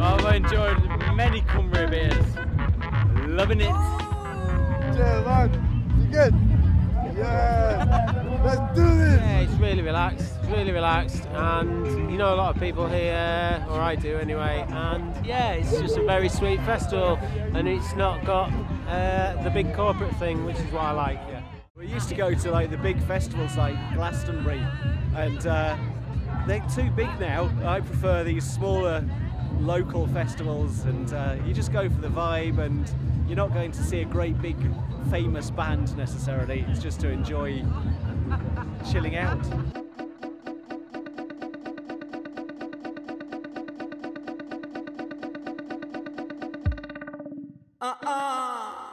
I've enjoyed many Cumbria beers. Loving it. It's really relaxed. Really relaxed, and you know a lot of people here, or I do anyway. And yeah, it's just a very sweet festival, and it's not got uh, the big corporate thing, which is what I like. Yeah. We used to go to like the big festivals like Glastonbury, and uh, they're too big now. I prefer these smaller local festivals, and uh, you just go for the vibe, and you're not going to see a great big famous band necessarily. It's just to enjoy chilling out. Uh-uh.